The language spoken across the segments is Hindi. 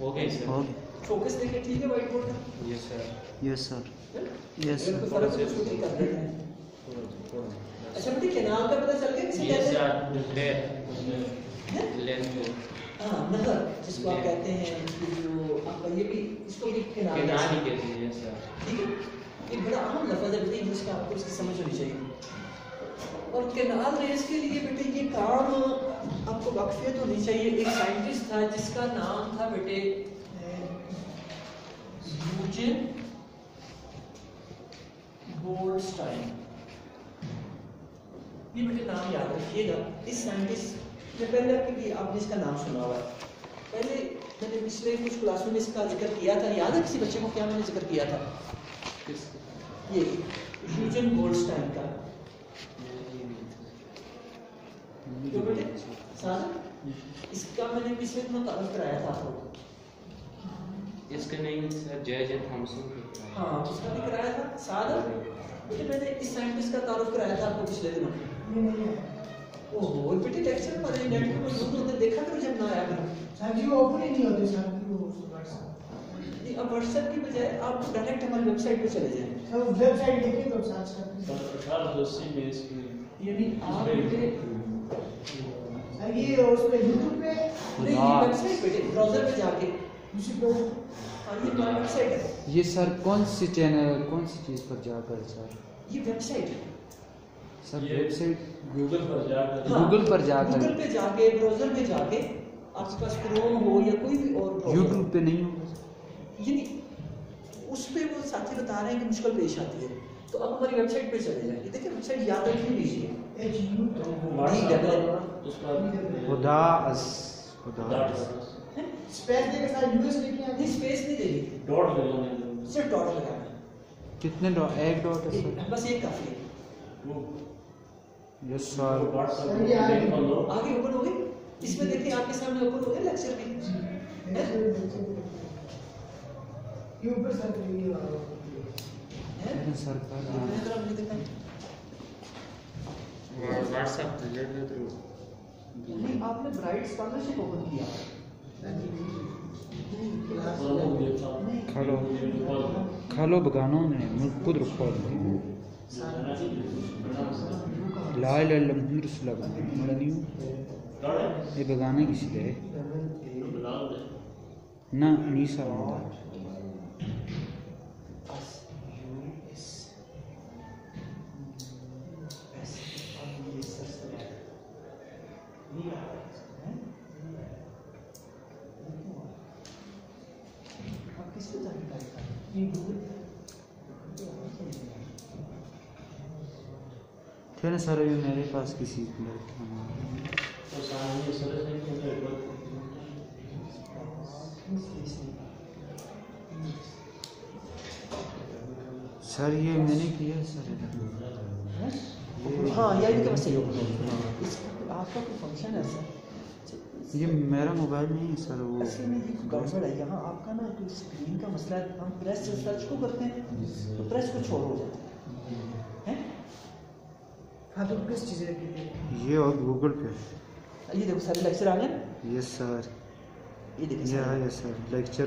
हो गया सर फोकस देखे ठीक है व्हाइट बोर्ड का yes sir yes sir yes है ठीक कर देते हैं। अच्छा बेटे कैनाल का पता चल गया किसे कहते हैं सर डिस्प्ले लेंस को हाँ नहर जिसको आप कहते हैं कि जो आपका ये भी इसको भी कैनाल किनार कहते ही कहते हैं यस सर ठीक है? ये बड़ा अहम लफ्ज है बेटे इंग्लिश का आपको इसकी समझ होनी चाहिए। और कैनाल रेस के लिए बेटे ये काम आपको वाकफियत होनी चाहिए एक साइंटिस्ट था जिसका नाम था बेटे यूजिन गोल्डस्टाइन ये बेटे नाम याद रखिएगा। इस साइंटिस्ट ने पहले आपके आपने इसका नाम सुना हुआ है। पहले मैंने पिछले कुछ क्लासों में इसका ज़िक्र किया था। याद है किसी बच्चे को क्या मैंने ज़िक्र किया था? ये यूजन गोल्डस्टाइन का। क्यों बेटे सारा इसका मैंने पिछले दिनों तारुफ कराया था आपको। इसका नहीं सर जय जय थॉमसन हाँ उसका भी कराया था? सादा बेटे मैंने इस साइंटिस्ट का तारुफ कराया था आपको पिछले दिनों। ओहो बेटे लेक्चर पर नेट पे मौजूद होते देखा करो जब ना आया करो। सर जी वो ओपन ही नहीं होते सर वो अब व्हाट्सएप की बजाय आप डायरेक्ट हमारी वेबसाइट पे चले जाएँ। सर वेबसाइट देखिए तो सर्च करते हैं अठारह सौ अस्सी में इसकी यानी आप बेटे सर ये उस पे यूट्यूब पे नहीं ये वेबसाइट पे ब्राउज़र पे जाके। उसी पे हाँ ये हमारी वेबसाइट है? ये सर कौन सी चैनल कौन सी चीज़ पर जाकर सर? ये वेबसाइट है। सर वेबसाइट गूगल पर जाकर। हाँ, गूगल पर जाकर- गूगल पे जाके ब्राउज़र पे जाके आपके पास क्रोम हो या कोई भी और यूट्यूब पे नहीं होगा हो, यानी उस पे वो साथी बता रहे हैं कि मुश्किल पेश आती है। तो आप हमारी वेबसाइट पे चले जाएँ देखिए वेबसाइट याद रख लीजिए। तो है। खुदा अस खुदा यूएस लिखे हैं नहीं स्पेस नहीं डॉट लगाने सिर्फ़ डॉट लगाना है। कितने डॉट एक डॉट है सर? बस एक काफ़ी है। Yes sir. आगे ओपन हो। गई इसमें देखिए आपके सामने ओपन हो गया लेक्चर भी। ये ऊपर सर ये है। मैंने सर ये मैंने जरा मुझे दिखाएँ। व्हाट्सएप रिलेटेड थ्रू नहीं आपने ब्राइट स्कॉलरशिप ओपन किया। और वो भी खा लो खा लो बगानों ने खुद रखो ला इलाहा इल्लल्लाह मुहम्मद नहीं हूँ ये बगाना किसी का है? ना नीसा होता ना सर ये मेरे पास किसी लड़के का है। तो सर सर ये मैंने किया सर हाँ या इनका मैसेज आपका कोई फ़ंक्शन है सर ये मेरा मोबाइल नहीं है सर वो असल में ये गड़बड़ है यहाँ आपका ना कोई स्क्रीन का मसला है हम प्रेस सर्च को करते हैं तो प्रेस कुछ और हो जाता है हैं? हाँ तो किस चीज़ रखी थी? ये और गूगल पे। ये देखो सारे लेक्चर आ गए यस सर ये देखिए सारे। है सर लेक्चर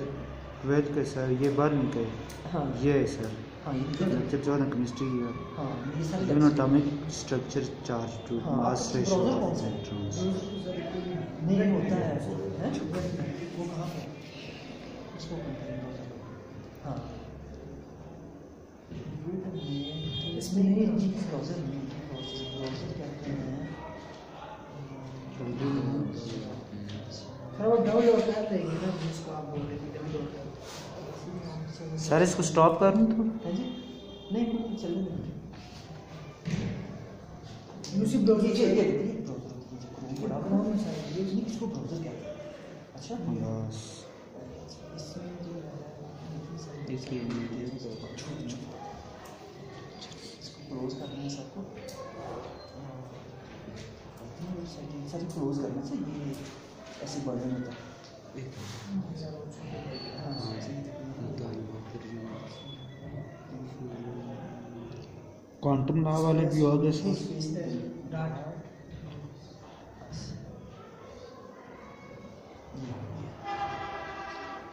ट्वेल्थ का सर ये बारहवीं का है। हाँ। ये है सर हाँ लेक्चर चौदह केमिस्ट्री का हाँ ये सारे यून एटॉमिक स्ट्रक्चर चार्ज टू हाँ, मास रेशियो ऑफ़ है? इलेक्ट्रॉन्स नहीं होता है वो कहाँ पे इसको हाँ? इसमें नहीं है। सर इसको स्टॉप कर दूँ है जी। नहीं चलने यूसी ब्राउज़र बड़ा ये नहीं किसको ब्राउज़र कहते हैं? अच्छा। यस इसमें जो है इसलिए इसको क्लोज करना है सबको। सारी क्लोज करना चाहिए ये ऐसे बटन होता है हाँ, क्वांटम लॉ वाले भी हो गए सर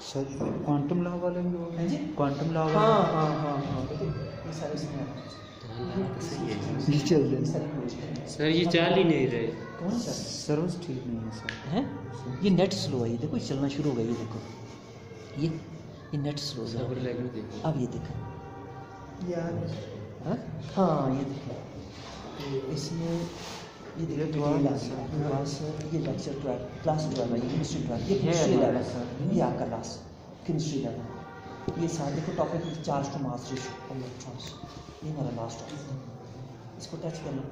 सर क्वांटम लॉ वाले भी हो हैं क्वांटम लॉ हाँ वाले हाँ हाँ हाँ बेटे ये सारे हैं। ये चल रहे सारी हैं। सर ये चाल ही नहीं रहे। कौन सा? सर्विस ठीक नहीं है सर। है? ये नेट स्लो है ये देखो ये चलना शुरू हो गया ये देखो। ये ये नेट स्लो है। अब ये देखो। यार हाँ? हाँ ये देखो। इसमें ये देखो ये class lecture twelve class twelve है ये केमिस्ट्री ट्वेल्व ये ये केमिस्ट्री लेवल सर। ये आपका लास्ट केमिस्ट्री लेवल ये साथ देखो topic charge to mass ratio electrons ये हमारा लास्ट टॉपिक इसको टच कर लो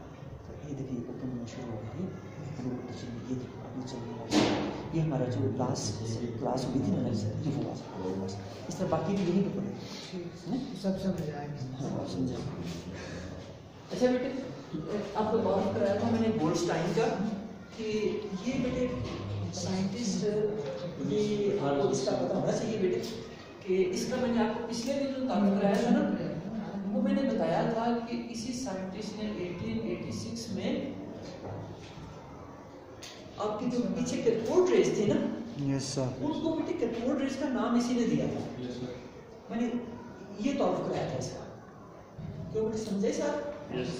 ये देखिए ओपन होना शुरू हो गया। ये ग्रुप टीचिंग ये देखो अभी चल रहा है। ये हमारा जो लास्ट क्लास हुई थी ना ये हुआ बस इस तरह बाकी भी यही पे पड़े सब समझ आएगा हाँ समझा अच्छा बेटे आपको मालूम कराया था मैंने गोल्डस्टाइन का कि ये बेटे साइंटिस्ट ये आपको इसका पता होना चाहिए बेटे। कि इसका मैंने आपको पिछले दिन जो तारुफ कराया था ना वो मैंने बताया था कि इसी साइंटिस्ट ने 1886 में आपकी जो पीछे कैथोड रेस थी ना यस सर उनको बेटे कैथोड रेस का नाम इसी ने दिया था। Yes, sir. मैंने ये तारुफ कराया था इसका क्यों बेटे समझे सर Yes.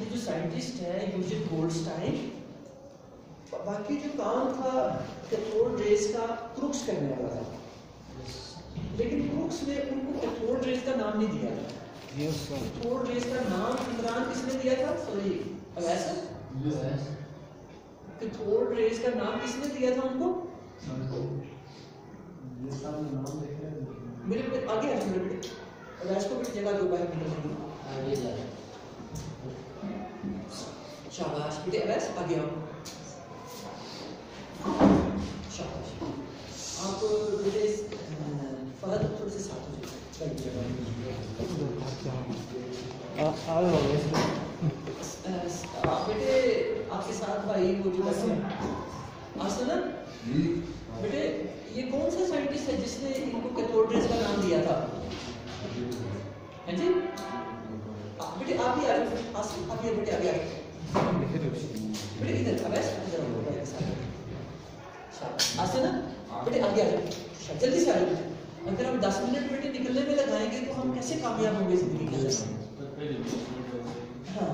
ये जो साइंटिस्ट है यूजिन गोल्डस्टाइन बाकी जो काम था कैथोड रेस का क्रुक्स करने वाला था। लेकिन क्रुक्स ने उनको रेस का नाम नहीं दिया था। यस सर रेस का नाम इमरान किसने दिया था? सॉरी अवैसा? कैथोड रेस का नाम किसने दिया था उनको? मेरे पे आगे आ जाओ बेटे। अवैस को भी जगह दो बाहर निकल शाबाश। बेटे अवैस आगे आओ शाबाश आप बेटे अ, फहद थोड़े से साथ हो जाइए आओ अ, आप बेटे आपके साथ भाई वो जो। आप बेटे ये कौन सा साइंटिस्ट है जिसने इनको कैथोड रेस का नाम दिया था? है जी। बेटे आप ही आ आप ही बेटे आगे आगे बेटे इधर अब ऐसे इधर आओ, बेटे ऐसे आ जाओ। शाबाश। आसिफ ना बेटे आगे आ जाओ। जल्दी से आ जाओ। अगर हम 10 मिनट बेटे निकलने में लगाएँगे तो हम कैसे कामयाब होंगे ज़िंदगी के अंदर? हाँ।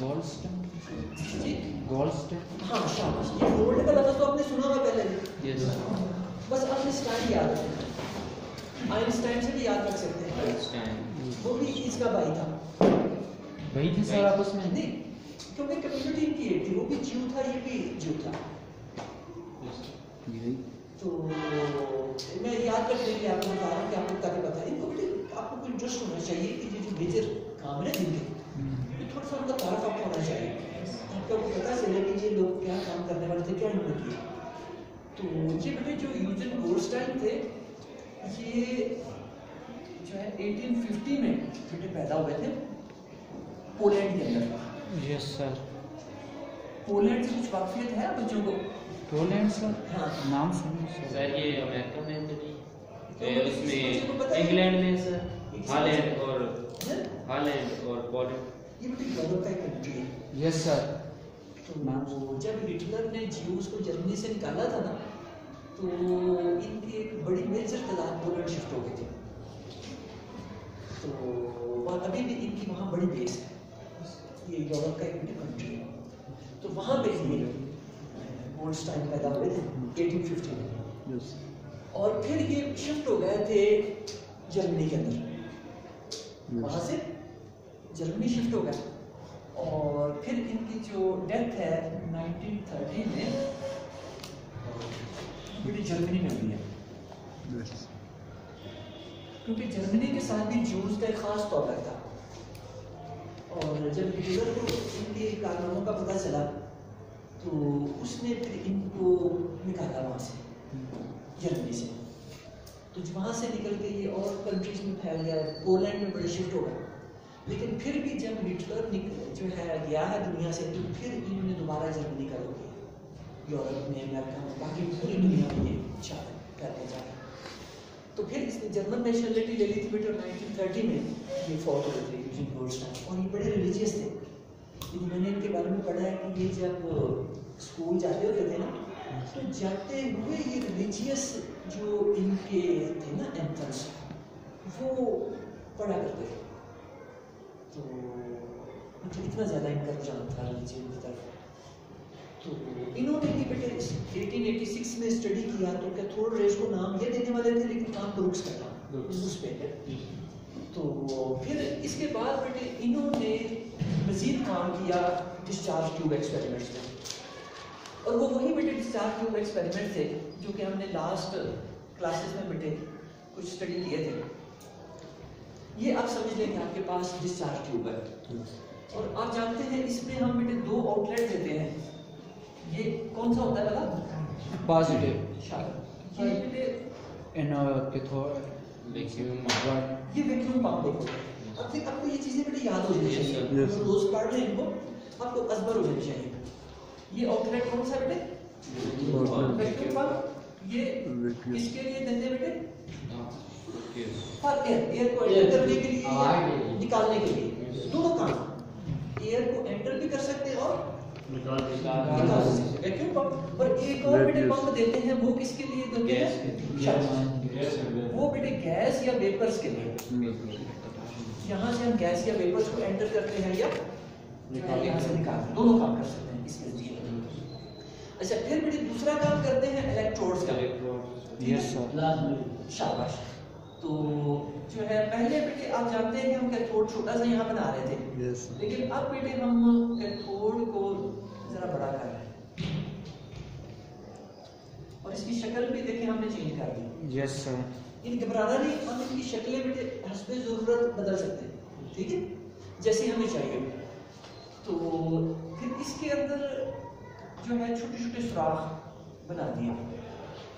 गोल्डस्टोन जी। गोल्डस्टोन हाँ शाबाश। ये गोल्ड का लफ्ज़ तो आपने सुना हुआ पहले यस बस आपने स्टाइन याद रखना आइंस्टाइन से भी याद रख सकते हैं। आइंस्टाइन वो भी इसका भाई था। वही थी सर आपस में नहीं क्योंकि कम्युनिटी की थी। वो भी जीव था ये भी जीव था। यही। तो मैं याद रखने के लिए आपको बता रहा हूँ कि आपको ताकि पता है। इनको बेटे आपको कोई इंटरेस्ट होना चाहिए कि ये जो मेजर काम है जिनके ये थोड़ा सा उनका तारफ आपको होना चाहिए। आपको पता चले कि ये लोग क्या काम करने वाले थे क्या इन्होंने किया। तो ये बेटे जो यूजन गोल्डस्टाइन थे ये जो है 1850 में बेटे पैदा हुए थे पोलैंड के अंदर। यस सर पोलैंड से कुछ वाकफियत है बच्चों को? पोलैंड सर हाँ। नाम सुनिए सर ये अमेरिका में तो तो इंग्लैंड में सर। हॉलैंड और? हॉलैंड और पोलैंड। ये बेटे यूरोप का कंट्री है। यस सर तो वो जब हिटलर ने ज्यूज को जर्मनी से निकाला था ना तो इनकी एक बड़ी मेजर तादाद पोलैंड शिफ्ट हो गई थी। तो वहाँ अभी भी इनकी वहाँ बड़ी बेस है। ये यूरोप का एक कंट्री है। तो वहाँ पे गोल्डस्टाइन पैदा हुए थे 1850 में। यस और फिर ये शिफ्ट हो गए थे जर्मनी के अंदर। वहाँ से जर्मनी शिफ्ट हो गए और फिर इनकी जो डेथ है 1930 में बेटी जर्मनी में हुई है। क्योंकि जर्मनी के साथ भी जूस का एक खास ताल्लुक था। और जब हिटलर को इनके कारनामों का पता चला तो उसने फिर इनको निकाला वहाँ से जर्मनी से। तो वहाँ से निकल के ये और कंट्रीज़ में फैल गया पोलैंड में बड़े शिफ्ट हो गए लेकिन फिर भी जब हिटलर निकल, जो है, गया है दुनिया से तो फिर इन्होंने दोबारा जर्मनी का रुक यूरोप में अमेरिका में, बाकी पूरी दुनिया में ये चाह करते जा रहे तो फिर इसने जर्मन नेशनलिटी ले ली थी नाइनटीन थर्टी में। ये थे यूजिन गोल्डस्टाइन और ये बड़े रिलीजियस थे। लेकिन मैंने इनके बारे में पढ़ा है कि ये जब स्कूल जाते होते थे ना तो जाते हुए ये रिलीजियस जो इनके थे ना एंथम्स वो पढ़ा करते थे। तो मुझे इतना ज़्यादा इनका रुझान था रिलीजियन की तरफ़। तो इन्होंने भी बेटे 1886 में स्टडी किया तो कैथोड रेस को नाम ये देने वाले थे लेकिन काम ब्रुक्स का था ब्रुक्स पे तो फिर इसके बाद बेटे इन्होंने मजीद काम किया डिस्चार्ज ट्यूब एक्सपेरिमेंट्स में और वो वही बेटे डिस्चार्ज ट्यूब एक्सपेरिमेंट थे जो कि हमने लास्ट क्लासेस में बेटे कुछ स्टडी किए थे। ये आप समझ लें कि आपके पास डिस्चार्ज ट्यूब है और आप जानते हैं इसमें हम बेटे दो आउटलेट देते हैं। ये कौन सा होता है वाला पॉजिटिव शायद ये बेटे इन कैथोड ये वैक्यूम पंप देखो। अब आपको ये चीज़ें बेटे याद हो जानी चाहिए। रोज पढ़ रहे हैं इनको आपको अजबर हो जानी चाहिए। ये आउटलेट कौन सा बेटे? ये किसके लिए देते हैं बेटे? फॉर एयर एयर को एंटर करने के लिए निकालने के लिए? दोनों काम। एयर को एंटर भी कर सकते हैं और निकाल निकाल सकते हैं वैक्यूम पंप और एक और बेटे पंप देते हैं वो किसके लिए देते गैस हैं शायद वो बेटे गैस या वेपर्स के लिए। यहाँ से हम गैस या वेपर्स को एंटर करते हैं या यहाँ से निकालते हैं दोनों काम कर सकते हैं इसके लिए अच्छा फिर बेटे दूसरा काम करते हैं इलेक्ट्रोड्स का। यस सर शाबाश। तो जो है पहले बेटे आप जानते हैं कि हम कैथोड छोटा सा यहाँ बना रहे थे। यस लेकिन अब बेटे हम कैथोड को जरा बड़ा कर रहे हैं। और इसकी शक्ल भी देखिए हमने चेंज कर दी। यस सर इन घबराना नहीं हम इनकी शक्लें बेटे हसबे ज़रूरत बदल सकते हैं। ठीक है? जैसे हमें चाहिए। तो फिर इसके अंदर जो है छोटे छोटे सुराख बना दिए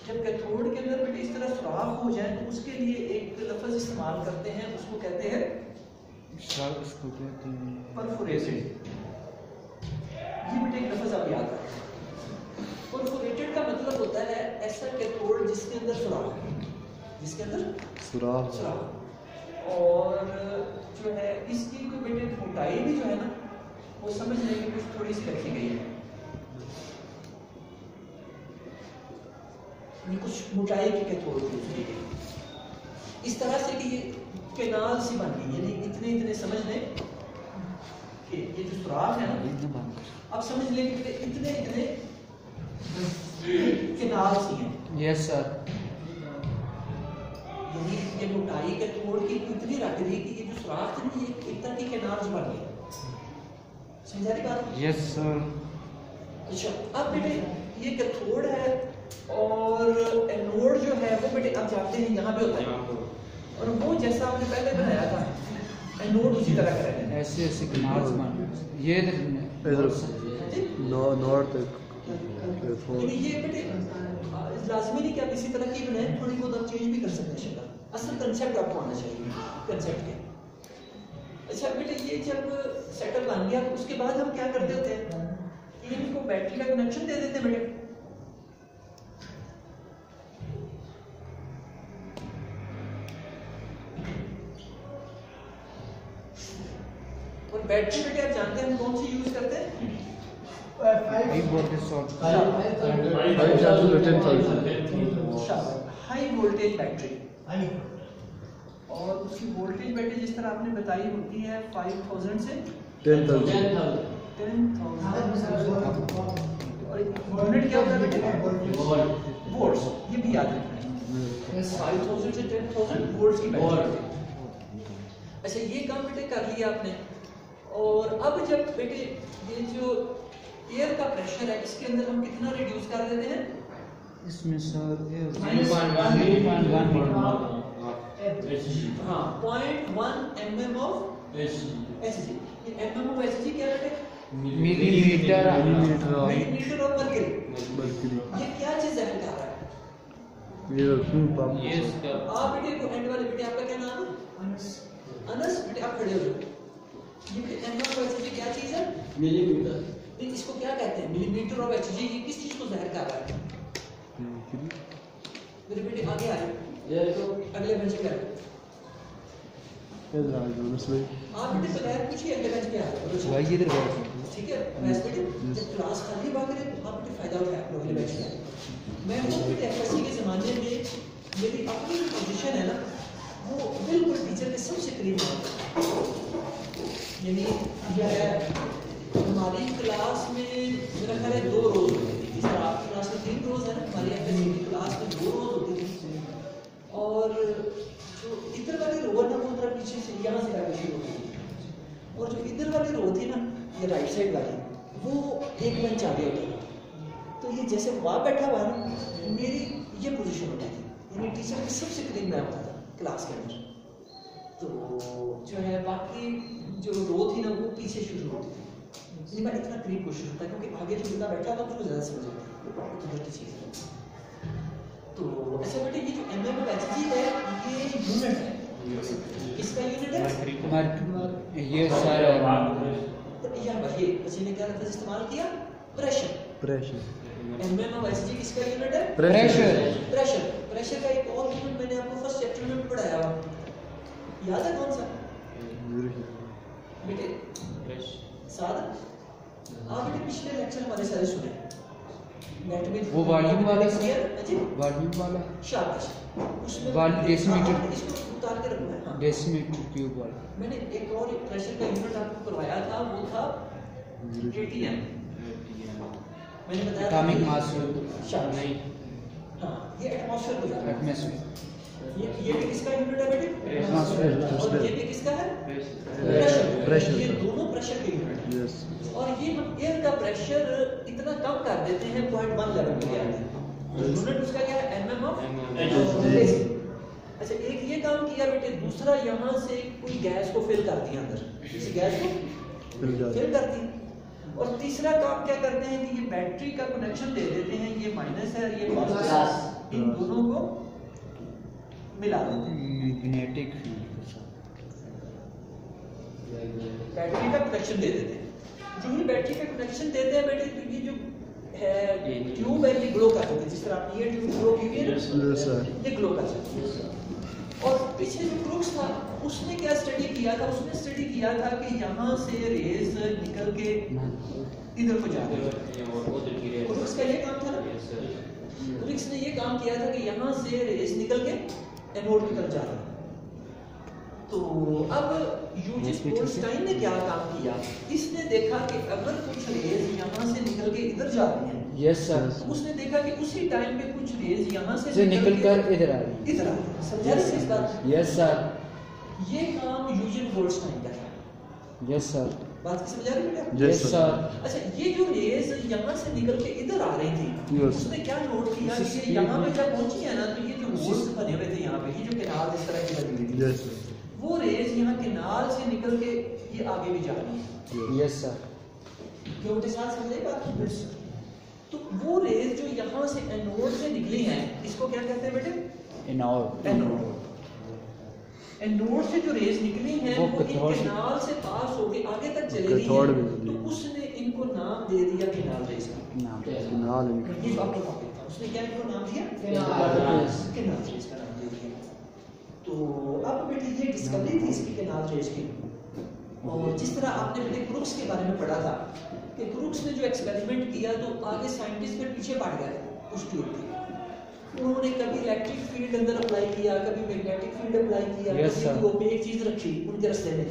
जब कैथोड के अंदर बेटे इस तरह सुराख हो जाए तो उसके लिए एक लफज इस्तेमाल करते हैं उसको कहते हैं सर इसको कहते हैं? परफोरेटेड। ये बेटे एक लफ्ज़ आप याद रखें। परफोरेटेड का मतलब होता है ऐसा कैथोड जिसके अंदर सुराख जिसके अंदर सुराख। सुराख। और जो है इसकी कोई बेटे मोटाई भी जो है ना वो समझ लें कि कुछ थोड़ी सी रखी गई है। कुछ मोटाई की कैथोड यूज़ की गई इस तरह से कि ये केनाल सी बन गई यानी इतने इतने समझ लें कि ये जो सुराख है ना इतना बंद अब समझ लें कि इतने इतने केनाल सी हैं। यस सर यानी ये मोटाई के तोड़ की इतनी रख दी कि ये जो सुराख थे ना ये एक तरह की केनाल बन गई समझा रही बात? यस सर अच्छा अब बेटे ये कैथोड है और एनोड जो है वो बेटे आप जानते हैं यहाँ पे होता है। और वो जैसा आपने पहले बनाया था एनोड उसी तरह का रहता है। ऐसे ऐसे बन ये? नॉ- नॉर्थ तक ये बेटे लाजमी नहीं कि आप इसी तरह की बनाए थोड़ी बहुत आप चेंज भी कर सकते हैं शक्ल असल कंसेप्ट आपको आना चाहिए कंसेप्ट के। अच्छा बेटे ये जब सेटअप बन गया उसके बाद हम क्या करते होते हैं? कि इनको बैटरी का कनेक्शन दे देते हैं बेटे। बैटरी बेटे आप जानते हैं हम कौन सी यूज़ करते हैं? High voltage 10,000. High voltage battery और उसकी वोल्टेज बैटरी जिस तरह आपने बताई होती है 5000 से? टेन थाउज़ेंड 10000 और यूनिट क्या होता है बेटे? वोल्ट्स ये भी याद रखना है। 5000 से 10000 वोल्ट्स की बैटरी अच्छा ये काम बेटे कर लिया आपने? और अब जब बेटे ये जो एयर का प्रेशर है इसके अंदर हम कितना रिड्यूस कर देते हैं? इसमें सर ये हाँ point one M M of H G ये M M of H G क्या बेटे millimetre millimetre of millimetre of mercury ये क्या चीज़ है बता रहा है ये रखूँ पंप ये इसका आप बेटे को एंड वाले बेटे आपका क्या नाम है? अनस बेटे आप खड़े हो जाओ। क्या चीज़ है मिलीमीटर इसको क्या कहते हैं? मिलीमीटर ऑफ़ एच जी किस चीज़ को जहर कर रहा है? मेरे बेटे आगे आ रहे ये तो अगले बेंच पे आ रहे इधर आ जाओ बस भाई। आप बेटे बगैर कुछ ही अगले बेंच पे आ रहे भाई इधर बैठ। ठीक है? वैसे बेटे जब क्लास खाली भाग रहे तो आप बेटे फ़ायदा उठाया आप लोगों बैठ गया मैं खुद बेटे एफएससी के ज़माने में मेरी अपनी पोजीशन है ना वो बिल्कुल टीचर के सबसे करीब है यानी यह है। हमारी क्लास में मेरा ख्याल है दो रोज होती थी। आपकी क्लास में तीन रोज है हमारी एफएससी क्लास में दो रोज होती थी। और जो इधर वाली रो है ना, वो जरा पीछे से, यहाँ से आगे शुरू होती और जो इधर वाली रो थी ना, ये राइट साइड वाली, वो एक बेंच आगे होती तो ये जैसे वहाँ बैठा हुआ है ना, मेरी ये पोजीशन होती थी यानी टीचर के सबसे करीब मैं होता था क्लास के अंदर। तो जो है बाकी जो रो थी ना वो पीछे शुरू होती थी। यानी मैं इतना करीब कोशिश होता है क्योंकि आगे जो बंदा बैठा था उसको ज़्यादा समझ आता है। तो दूसरी चीज़ है। तो ऐसे बेटे ये जो एम एम एच जी है ये यूनिट है। इसका यूनिट है? ये सर या वही बच्चे ने क्या लफ्ज इस्तेमाल किया? Pressure pressure M M H G किसका यूनिट है? प्रेशर प्रेशर प्रेशर का एक और यूनिट मैंने आपको फ़र्स्ट चैप्टर में भी पढ़ाया। याद है कौन सा? बेटे साद आप बेटे पिछले लेक्चर हमारे सारे सुने नेट में वो वॉल्यूम वाला? हाँ जी वॉल्यूम वाला शाबाश उसमें वॉल्यूम डेसीमीटर। इसको उतार के रखना है। डेसीमीटर क्यूब वाला मैंने एक और प्रेशर का यूनिट आपको करवाया था वो था एटीएम मैंने बताया एटॉमिक मास। नहीं हाँ ये एटमॉस्फेयर को एटमॉस्फेयर ये ये भी किसका यूनिट है बेटे? और ये भी किसका है? प्रेशर प्रेशर ये दोनों प्रेशर के यूनिट हैं। यस और ये हम एयर का प्रेशर इतना कम कर देते हैं पॉइंट वन लेवल आते यूनिट उसका क्या है? एमएम ऑफ़ अच्छा एक ये काम किया बेटे दूसरा यहाँ से कोई गैस को फिल कर दिया अंदर। किसी गैस को? फिल कर फिल कर दी। और तीसरा काम क्या करते हैं कि ये बैटरी का कनेक्शन दे देते हैं ये माइनस है ये प्लस इन दोनों को मिला देते हैं मैग्नेटिक बैटरी का कनेक्शन दे देते हैं। जो ही बैटरी का कनेक्शन देते हैं बेटे तो ये जो है ट्यूब है ये ग्लो कर देती है। जिस तरह आपने ये ट्यूब ग्लो की हुई है ये ग्लो कर सकती है। और पीछे जो क्रूक्स था उसने क्या स्टडी किया था? उसने स्टडी किया था कि यहाँ से रेस निकल के इधर को जा रही है। क्रूक्स का ये काम था ना? क्रूक्स ने ये काम किया था कि यहाँ से रेस निकल के एनोड की तरफ़ जा रहा है। तो अब यूजिस ने क्या काम किया? इसने देखा कि अगर कुछ रेज यहाँ से निकल के इधर जा रही हैं यस सर तो उसने देखा कि उसी टाइम पे कुछ रेज यहाँ से से निकल के कर इधर आ रही इधर आ रही हैं। समझा रहे इस बात? यस सर ये काम यूजिन गोल्डस्टाइन का था यस सर बात की समझा रहे बेटा Yes, यस सर अच्छा ये जो रेज यहाँ से निकल के इधर आ रही थी Yes. उसने क्या नोट किया कि ये यहाँ पे जब पहुँची है ना तो ये जो होल्स बने हुए थे यहाँ पे ये जो कैनाल इस तरह की लगी हुई थी यस वो रेस यहाँ कैनाल से निकल के ये आगे भी जा रही है। यस सर क्यों बेटे साथ समझे बात तो वो रेस जो यहाँ से एनोड से निकली है इसको क्या कहते हैं बेटे? और एनोड एनोड से जो रेज निकली हैं वो वो से- कैनाल से पास होके आगे तक चली गई हैं। तो उसने इनको नाम दे दिया कैनाल रेज का। नाम नाल ये आपका टॉपिक था उसने क्या इनको नाम दिया. कैनाल रेज का नाम दे दिया। तो अब बेटे ये डिस्कवरी थी इसकी कैनाल रेज की। और जिस तरह आपने बेटे क्रूक्स के बारे में पढ़ा था कि क्रूक्स ने जो एक्सपेरिमेंट किया तो आगे साइंटिस्ट फिर पीछे पड़ गए उस ट्यूब के। उन्होंने कभी इलेक्ट्रिक फ़ील्ड अंदर अप्लाई किया कभी मैग्नेटिक फ़ील्ड अप्लाई किया Yes, कभी. वो पे एक चीज़ रखी उनके रास्ते में।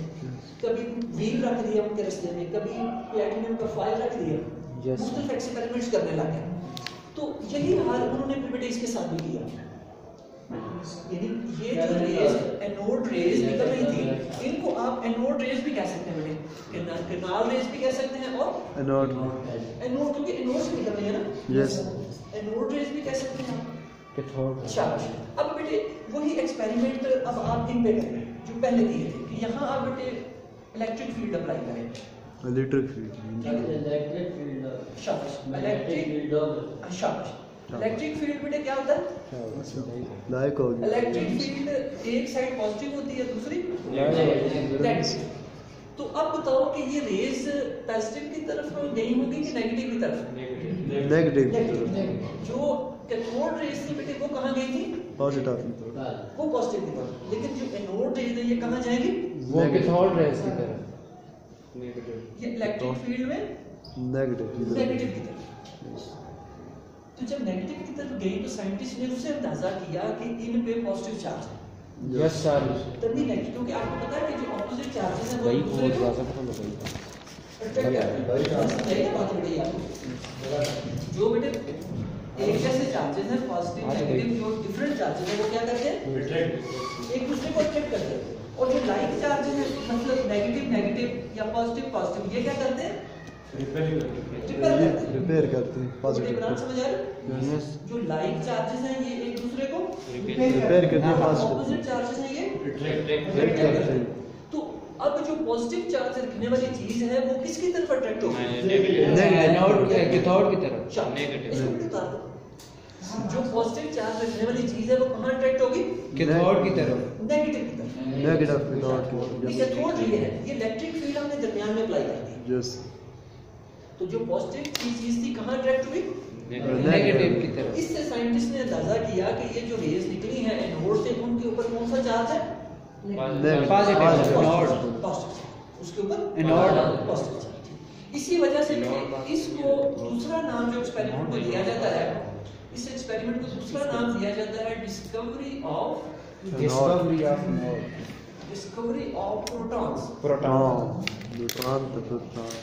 कभी व्हील रख दिया उनके रास्ते में कभी प्लेटिनम का फ़ाइल रख दिया Yes. मुख्तलिफ़ एक्सपेरिमेंट्स करने लगे। तो यही हाल उन्होंने बेटे इसके साथ भी किया। यानी ये जो रेज एनोड रेज निकल रही थी इनको आप एनोड रेज भी कह सकते हैं बेटे। कैनाल रेज भी कह सकते हैं और नॉट एनोड क्योंकि एनोड से निकल रही है ना। Yes. एनोड रेज भी कह सकते हैं आप। अब बेटे वही एक्सपेरिमेंट अब आप इन पे करें जो पहले किए थे कि यहाँ आप बेटे इलेक्ट्रिक फ़ील्ड अप्लाई करें। इलेक्ट्रिक फ़ील्ड शाबाश इलेक्ट्रिक शाबाश इलेक्ट्रिक फ़ील्ड बेटे क्या होता है? लाइक हो गया इलेक्ट्रिक फ़ील्ड एक साइड पॉजिटिव होती है दूसरी तो अब बताओ कि ये रेज पॉजिटिव की तरफ़ गई होगी कि नेगेटिव की तरफ़? नेगेटिव जो कैथोड रेज थी बेटे वो कहाँ गई थी? पॉजिटिव वो पॉजिटिव की तरफ़ लेकिन जो एनोड रेज है ये कहाँ जाएगी? वो कैथोड रेस की तरह नेगेटिव ये इलेक्ट्रिक फ़ील्ड में? नेगेटिव की तरफ़। नेगेटिव की तरफ़। तो जब नेगेटिव की तरफ़ गई तो साइंटिस्ट ने उससे अंदाज़ा किया कि इन पे पॉजिटिव चार्ज है। यस सर तभी नेगेटिव क्योंकि आपको पता है कि जो ऑपोजिट चार्जेस हैं वो भाई एक को दूसरे को दरवाज़ा भाई attract करते हैं आपको जो बेटे एक जैसे चार्जेस हैं पॉजिटिव हाँ, नेगेटिव जो डिफरेंट चार्जेस हैं वो क्या करते हैं? एक दूसरे को अट्रैक्ट करते हैं। और जो लाइक चार्जेस हैं मतलब नेगेटिव नेगेटिव या पॉजिटिव पॉजिटिव ये क्या करते हैं? रिपेल करते हैं। रिपेयर करते हैं। पॉजिटिव इमरान समझ आ रहा? है यस जो लाइक चार्जेस हैं ये एक दूसरे को रिपेयर करते हैं। ऑपोजिट पॉजिटिव चार्जेस हैं ये। अट्रैक्ट करते हैं। तो अब जो पॉजिटिव चार्ज रखने वाली चीज़ है वो किसकी तरफ़ अट्रैक्ट होगी? नेगेटिव एनोड कैथोड की तरफ़ शाबाश। Negative. इसको भी उतार दो। जो पॉजिटिव चार्ज रखने वाली चीज़ है वो कहाँ अट्रैक्ट होगी कैथोड की तरफ़। नेगेटिव की तरफ़। नेगेटिव की तरफ़ ये कैथोड ये है ये इलेक्ट्रिक फ़ील्ड हमने दरमियान में अप्लाई कर दी। यस तो जो पॉजिटिव की चीज़ थी कहाँ अट्रैक्ट हुई? नेगेटिव की तरफ़। इससे साइंटिस्ट ने अंदाज़ा किया कि ये जो रेज निकली है एनोड से उनके ऊपर कौन सा चार्ज है. Positive. Positive. उसके ऊपर Node. पॉजिटिव इसी वजह से इसको दूसरा नाम जो एक्सपेरिमेंट को दिया जाता है इस एक्सपेरिमेंट को दूसरा नाम दिया जाता है discovery of discovery of discovery of protons proton neutron तो प्रोटॉन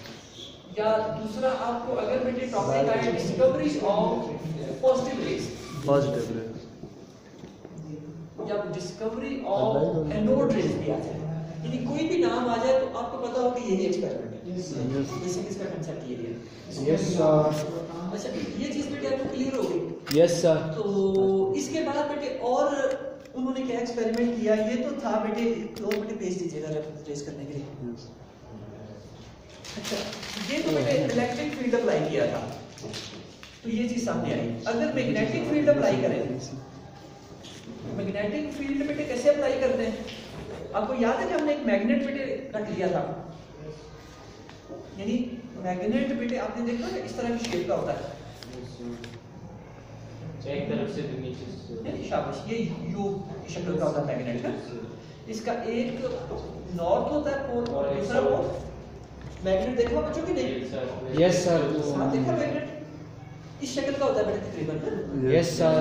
या दूसरा आपको अगर बेटे टॉपिक आए discovery of positive rays positive rays या डिस्कवरी ऑफ़ एनोड रेज भी आ जाए। यानी कोई भी नाम आ जाए तो आपको पता हो कि यही एक्सपेरिमेंट यस सर अच्छा ये चीज़ बेटे आपको क्लियर गई? यस सर तो इसके बाद बेटे और उन्होंने क्या एक्सपेरिमेंट किया? ये तो था बेटे एक और बेटे पेज दीजिएगा रेफरेंस करने के लिए। अच्छा ये तो बेटे इलेक्ट्रिक फ़ील्ड अप्लाई किया था। तो ये चीज़ सामने आई। अगर मैग्नेटिक फ़ील्ड अप्लाई करें मैग्नेटिक फ़ील्ड बेटे कैसे अप्लाई करते हैं? आपको याद है कि हमने एक मैग्नेट बेटे रख लिया था? यानी मैग्नेट बेटे आपने देखा ना इस तरह की शेप का होता है। एक तरफ़ से नीचे से शाबाश ये यू की शक्ल का होता है मैग्नेट का इसका एक नॉर्थ होता है पोल और दूसरा पोल मैग्नेट देखा बच्चों की? नहीं। यस सर हाँ देखा मैग्नेट इस शक्ल का होता है बेटे तकरीबन यस सर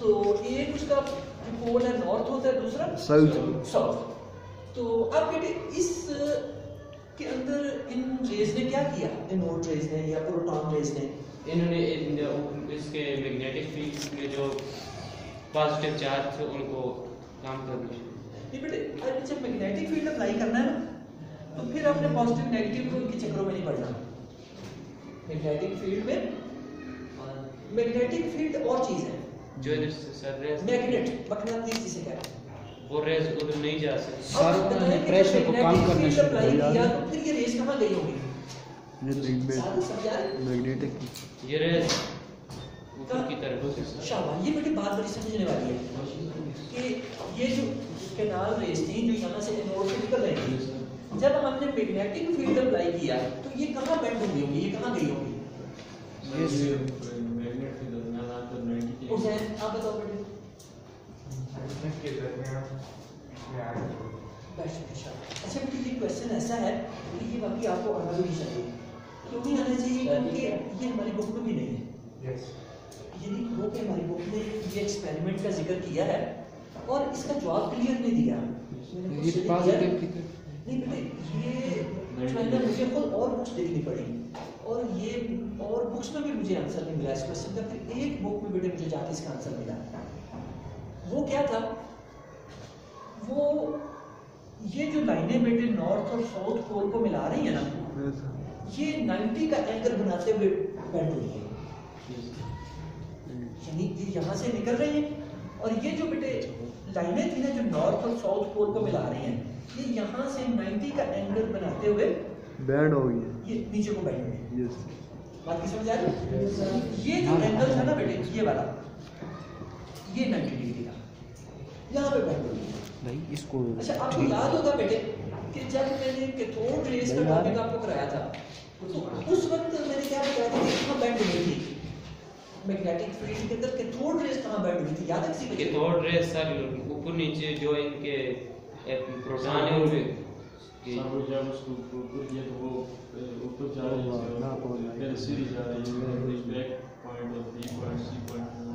तो एक उसका पोल है नॉर्थ होता है दूसरा South. साउथ तो अब बेटे इस के अंदर इन रेज ने क्या किया? एनोड रेज ने या प्रोटॉन रेज ने? इन्होंने इन- इसके मैग्नेटिक फ़ील्ड में जो पॉजिटिव चार्ज थे उनको काम करना शुरू ये बेटे अरे जब मैग्नेटिक फ़ील्ड अप्लाई करना है ना तो फिर आपने पॉजिटिव नेगेटिव को इनके चक्रों में नहीं पड़ना मैग्नेटिक फ़ील्ड में मैग्नेटिक फ़ील्ड और चीज़ है। जो सर मैग्नेट मकनातीस जिसे कहते हैं वो रेज उधर नहीं जा सकती। सर कि प्रेशर को जब कम करना शुरू किया। किया तो फिर ये रेस कहाँ गई होगी? ये समझा रहे हैं? मैग्नेटिक ये रेज ऊपर की तरफ़ से शाबाश ये बेटी बात बड़ी समझने वाली है कि ये जो कैनाल रेस थी जो यहाँ से एनोड से निकल रही थी जब हमने मैग्नेटिक फ़ील्ड अप्लाई किया तो ये कहाँ बेंड हुई होगी? ये कहाँ गई होगी? मैग्नेट के दरमियान आकर 90 हुसैन आप बताओ बेटे बेस्ट शाबाश। अच्छा ये क्वेश्चन ऐसा है कि ये बाकी आपको आना भी चाहिए क्यों नहीं आना चाहिए क्योंकि ये हमारी बुक में भी नहीं है। यानी वो कि हमारी बुक में ये एक्सपेरिमेंट का ज़िक्र किया है और इसका जवाब क्लियर नहीं दिया। की तरफ़ नहीं बेटे ये जो है ना मुझे खुद और बुक्स देखनी पड़ी। और ये और बुक्स में भी मुझे आंसर नहीं मिला। इस क्वेश्चन का फिर एक बुक में बेटे मुझे जाके इसका आंसर मिला। वो क्या था? वो ये जो लाइनें बेटे नॉर्थ और साउथ पोल को मिला रही है ना ये 90 का एंगल बनाते हुए बेंड हुई है। यानी ये यहाँ से निकल रही है और ये जो बेटे लाइनें थी ना जो नॉर्थ और साउथ पोल को मिला रही हैं ये यहाँ से 90 का एंगल बनाते हुए बैंड हो गई है। ये नीचे को गई यस बात की समझ आ रही है? ये जो एंगल था ना बेटे ये वाला ये 90 डिग्री का यहाँ पे बैठ गई भाई इसको अच्छा आपको याद होगा बेटे कि जब मैंने कैथोड रेस का टॉपिक आपको कराया था तो उस वक्त मैंने क्या बताया था कि कहाँ बैंड हुई थी? मैग्नेटिक फ़ील्ड के अंदर कैथोड रेस कहाँ बैंड हुई थी? याद है किसी को? थोड़ रेज सर ऊपर नीचे जो इनके प्रोटॉन है उनमें सब जब उसको ऊपर दिया तो वो ऊपर जा रही ना, है फिर सीधी जा रही है बैक पॉइंट और बी पॉइंट सी पॉइंट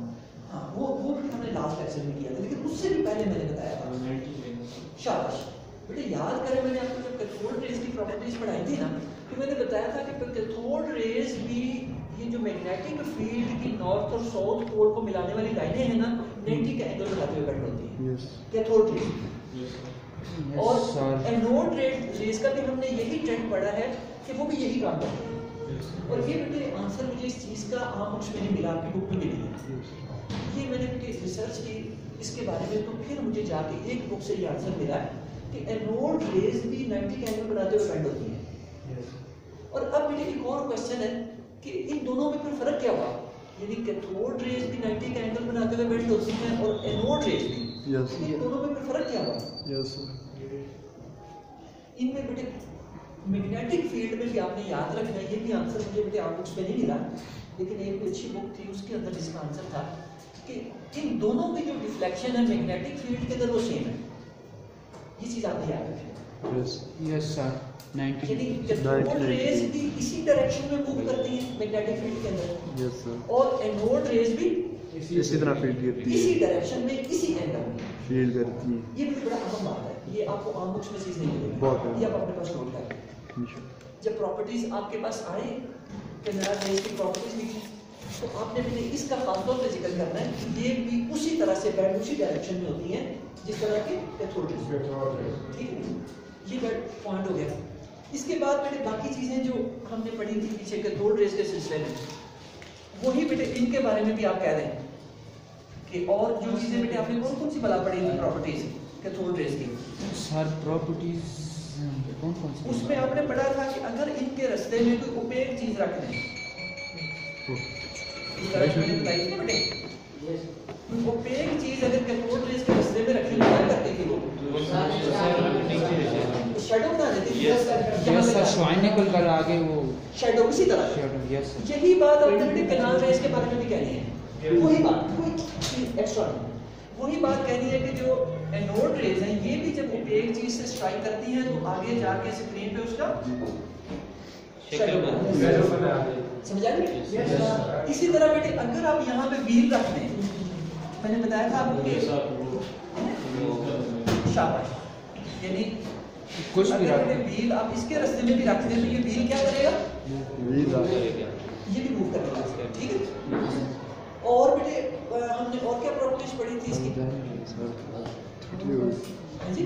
हाँ वो वो भी हमने लास्ट लेक्चर में किया था लेकिन उससे भी पहले मैंने बताया था। शाबाश। बेटे याद करें मैंने आपको जब कैथोड रेज की प्रॉपर्टीज़ पढ़ाई थी ना तो मैंने बताया था कि कैथोड रेज भी ये जो मैग्नेटिक फ़ील्ड की नॉर्थ और साउथ पोल को मिलाने वाली लाइनें हैं ना 90 के एंगल बनाते हुए बेंड होती हैं। यस कैथोड रेज यस और सर एनोड रेज का भी हमने यही ट्रेंड पढ़ा है कि वो भी यही काम करते हैं। और ये बेटे आंसर मुझे इस चीज़ का आम बुक्स में मिला आपकी बुक में मिली है ये मैंने बेटे रिसर्च की। इसके बारे में तो फिर मुझे जाके एक बुक से ये आंसर मिला है कि एनोड रेज भी 90 के एंगल बनाते हुए बेंड होती है। और अब बेटे एक और क्वेश्चन है कि इन दोनों में फिर फ़र्क क्या हुआ? यानी कैथोड रेज भी 90 के एंगल बनाते हुए बेंड होती हैं और एनोड रेज भी। यस इन दोनों में फिर फ़र्क क्या हुआ? यस इनमें बेटे मैग्नेटिक फ़ील्ड में भी आपने याद रखना ये भी आंसर मुझे बेटे आप बुक्स में नहीं मिला। लेकिन एक कोई अच्छी बुक थी उसके अंदर इसका आंसर था कि इन दोनों की जो डिफ्लेक्शन है मैग्नेटिक फ़ील्ड के अंदर वो सेम है। ये चीज़ आपने याद रखनी यस यस सर यानी 90 कैथोड रेज भी इसी डायरेक्शन में मूव करती है मैग्नेटिक फ़ील्ड के अंदर। यस सर और एनोड रेज भी इसी तरह फ़ील्ड करती इसी डायरेक्शन में इसी एंगल में। फ़ील्ड करती है। ये भी बड़ा अहम बात है। ये आपको आम बुक्स में चीज़ नहीं मिलेगी। बहुत ये आप अपने पास नोट करें। जब प्रॉपर्टीज़ आपके पास आए कैनरा की प्रॉपर्टीज़ लिखी। तो आपने मैंने इसका खासतौर पर ज़िक्र करना है कि ये भी उसी तरह से बैंड उसी डायरेक्शन में होती हैं जिस तरह के कैथोड ठीक है? ये बैंड पॉइंट हो गया। इसके बाद मैंने बाकी चीज़ें जो हमने पढ़ी थी पीछे कैथोड रेस के सिलसिले में वही बेटे इनके बारे में भी आप कह रहे हैं कि और जो चीज़ें बेटे आपने कौन कौन सी बला पढ़ी थी प्रॉपर्टीज़ कैथोड रेस की? सर प्रॉपर्टीज़ उसमें आपने पढ़ा था कि अगर इनके रस्ते में कोई ओपेक चीज़ रख दें चीज़ अगर रास्ते में रखी तो क्या करते थे वो? शैडो बना देते थे? यस सर श्वाइन निकल कर आगे वो शैडो उसी तरह। शेडो यस सर यही बात आपने बेटे कैनाल रेस के बारे में भी कहनी है। वही बात कोई एक्स्ट्रा वही बात कहनी है कि जो एनोड रेज हैं ये भी जब ओपेक चीज़ से स्ट्राइक करती हैं तो आगे जाके स्क्रीन पे उसका शक्ल बना समझ आ गई इसी तरह बेटे अगर आप यहाँ पे व्हील रख दें मैंने बताया था आपको शाबाश। यानी कुछ भी अगर रख। व्हील आप इसके रास्ते में भी रख दें तो ये व्हील क्या करेगा? व्हील ये भी मूव करेगा ठीक है? और बेटे हमने और क्या प्रॉपर्टीज़ पढ़ी थी इसकी? सर छुट्टी हो गई हाँ जी।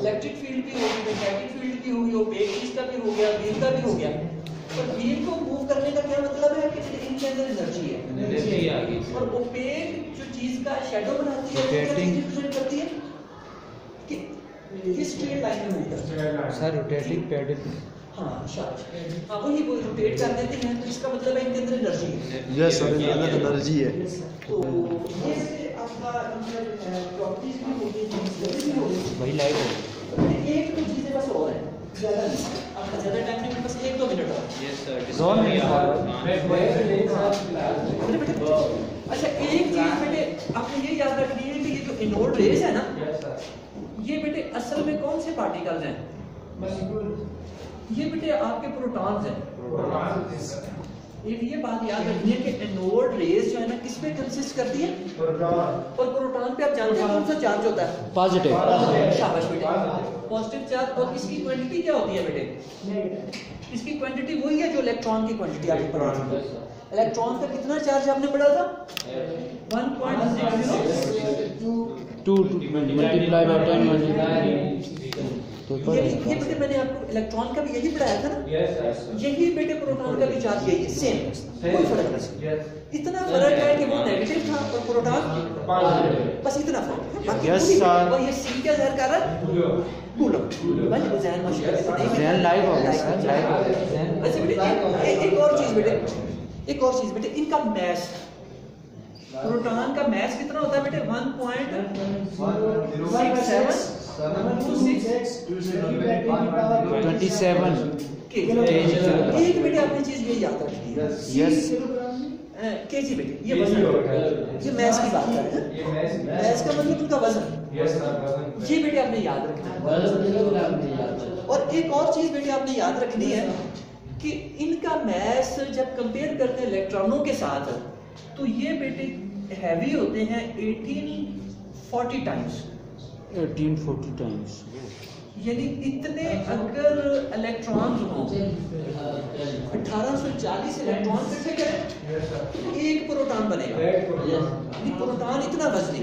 इलेक्ट्रिक फ़ील्ड भी होगी मैग्नेटिक फ़ील्ड भी होगी ओपेक चीज़ का भी हो गया व्हील का भी हो गया। पर व्हील को मूव करने का क्या मतलब है कि इनके अंदर एनर्जी है? एनर्जी आ गई। और ओपेक जो चीज़ का शैडो बनाती है वो. रिप्रेजेंट करती है? कि किस स्ट्रेट लाइन में मूव करती है? सर रोटेटिंग पैडल हाँ शाबाश हाँ वही वो रोटेट कर देते हैं तो इसका मतलब है इनके अंदर एनर्जी है। यस सर इनके अंदर एनर्जी है। तो ये आपका प्रॉपर्टीज़ भी होगी भी होगी। वही लाइव हो एक दो चीज़ें बस और हैं। ज़्यादा आपका ज़्यादा टाइम नहीं बस एक दो मिनट और। यस सर Zone में बेटे बेटे अच्छा एक चीज़ बेटे आपने ये याद रखनी है कि ये जो इनोड रेज है ना ये बेटे असल में कौन से पार्टिकल्स हैं? ये बेटे आपके प्रोटॉन्स हैं। एक ये बात याद रखनी है कि एनोड रेज जो है ना किस पे कंसिस्ट करती है? और प्रोटॉन पे आप जानते हैं कौन सा चार्ज होता है? पॉजिटिव शाबाश बेटे। पॉजिटिव चार्ज और इसकी क्वांटिटी क्या होती है बेटे? इसकी क्वांटिटी वही है जो इलेक्ट्रॉन की क्वांटिटी पढ़ा था इलेक्ट्रॉन का कितना चार्ज आपने पढ़ा था? 1.60 two multiply by ten multiply तो ये ये बेटे मैंने आपको इलेक्ट्रॉन का भी यही पढ़ाया था ना। यही बेटे प्रोटॉन का भी चार्ज यही है सेम कोई फ़र्क नहीं। इतना फ़र्क है कि वो नेगेटिव था और प्रोटॉन बस इतना फ़र्क है। बाकी Yes, पूरी- और ये सी क्या जहर कर रहा है कूलम भाई वो जहन मुश्किल है। जहन live हो गया, sir, live हो गया, अच्छा बेटे एक- और चीज़ बेटे। एक और चीज़ बेटे इनका मैस प्रोटॉन का मैस कितना होता है बेटे? 1.67 ट्वेंटी सेवन एक बेटे आपने चीज़ ये याद रखनी है। यस केजी बेटे ये वज़न। ये मैथ्स की बात कर रहे हैं। मैथ्स का मतलब का वज़न। ये बेटे आपने याद रखना है। और एक और चीज़ बेटे आपने याद रखनी है कि इनका मैस जब कंपेयर करते हैं इलेक्ट्रॉनों के साथ तो ये बेटे हैवी होते हैं 1840 टाइम्स 1840 टाइम्स यानी इतने अगर इलेक्ट्रॉन्स हों 1840 इलेक्ट्रॉन इकट्ठे करें तो एक प्रोटॉन बनेगा। ये प्रोटॉन इतना वजनी।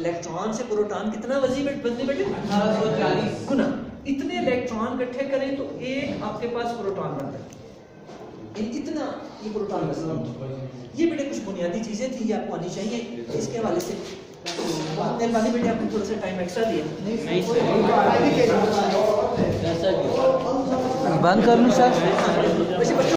इलेक्ट्रॉन से प्रोटॉन कितना वजनी बेट वजनी बेटे 1840 गुना। इतने इलेक्ट्रॉन इकट्ठे करें तो एक आपके पास प्रोटॉन बनता है ये इतना ये प्रोटॉन वजनी। ये बेटे कुछ बुनियादी चीज़ें थी ये आपको आनी चाहिए। इसके हवाले से बेटे आपने थोड़ा सा टाइम एक्स्ट्रा दिया। नहीं सर। बंद कर लूँ सर।